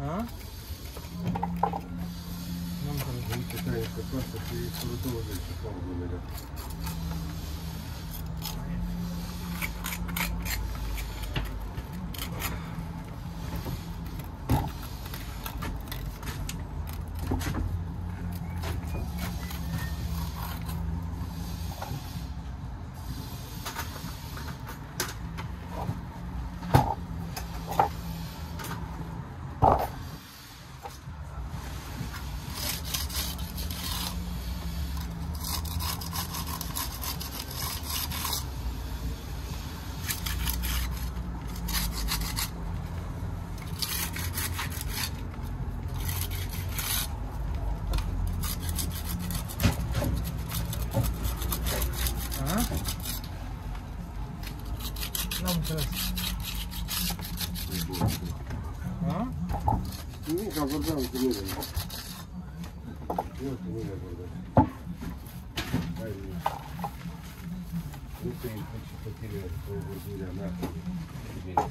А? Нам там же китайская просто и крутого чехол говорят. Pauză imediat. A? Nu am înțeles. E bun. A? Nimic, că vorbeam cu mine. Eu cu mine vorbeam. Hai, nimic. Nu te implici și pe tine cu vorbirea mea cu mine.